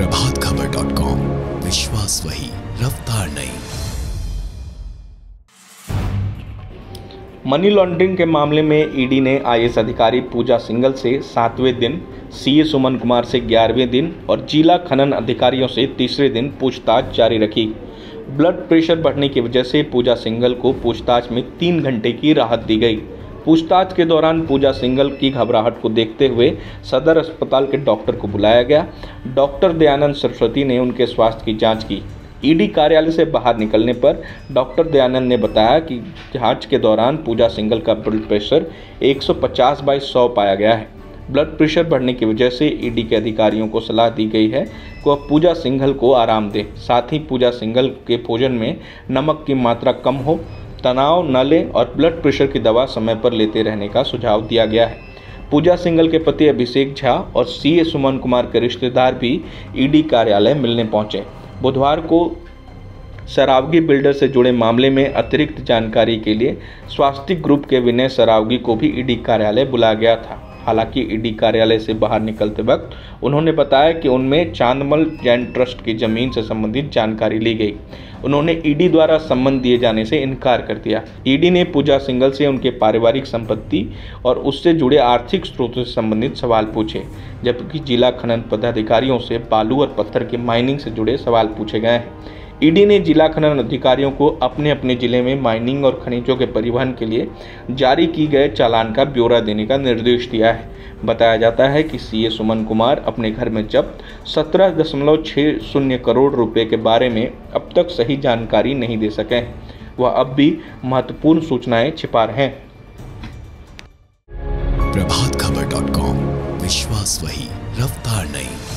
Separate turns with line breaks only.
Prabhat Khabar dot com विश्वास वही, रफ्तार नहीं।
मनी लॉन्ड्रिंग के मामले में ईडी ने आईएएस अधिकारी पूजा सिंगल से सातवें दिन, सीए सुमन कुमार से ग्यारहवें दिन और जिला खनन अधिकारियों से तीसरे दिन पूछताछ जारी रखी। ब्लड प्रेशर बढ़ने की वजह से पूजा सिंगल को पूछताछ में तीन घंटे की राहत दी गई। पूछताछ के दौरान पूजा सिंगल की घबराहट को देखते हुए सदर अस्पताल के डॉक्टर को बुलाया गया। डॉक्टर दयानंद सरस्वती ने उनके स्वास्थ्य की जाँच की। ईडी कार्यालय से बाहर निकलने पर डॉक्टर दयानंद ने बताया कि जाँच के दौरान पूजा सिंगल का ब्लड प्रेशर 150 बाई 100 पाया गया है। ब्लड प्रेशर बढ़ने की वजह से ईडी के अधिकारियों को सलाह दी गई है कि वह पूजा सिंघल को आराम दें। साथ ही पूजा सिंघल के भोजन में नमक की मात्रा कम हो तनाव न लें और ब्लड प्रेशर की दवा समय पर लेते रहने का सुझाव दिया गया है। पूजा सिंगल के पति अभिषेक झा और सी ए सुमन कुमार के रिश्तेदार भी ईडी कार्यालय मिलने पहुँचे। बुधवार को सरावगी बिल्डर से जुड़े मामले में अतिरिक्त जानकारी के लिए स्वास्थ्य ग्रुप के विनय सरावगी को भी ईडी कार्यालय बुलाया गया था। हालाँकि ईडी कार्यालय से बाहर निकलते वक्त उन्होंने बताया कि उनमें चांदमल जैन ट्रस्ट की ज़मीन से संबंधित जानकारी ली गई। उन्होंने ईडी द्वारा संबंध दिए जाने से इनकार कर दिया। ईडी ने पूजा सिंगल से उनके पारिवारिक संपत्ति और उससे जुड़े आर्थिक स्रोतों से संबंधित सवाल पूछे, जबकि जिला खनन पदाधिकारियों से बालू और पत्थर के माइनिंग से जुड़े सवाल पूछे गए हैं। ईडी ने जिला खनन अधिकारियों को अपने अपने ज़िले में माइनिंग और खनिजों के परिवहन के लिए जारी की गए चालान का ब्यौरा देने का निर्देश दिया है। बताया जाता है कि सीए सुमन कुमार अपने घर में जब्त सत्रह दशमलव छः शून्य करोड़ रुपए के बारे में अब तक सही जानकारी नहीं दे सके हैं। वह अब भी महत्वपूर्ण सूचनाएँ छिपा रहे हैं।
प्रभात खबर डॉट कॉम, विश्वास वही, रफ्तार नहीं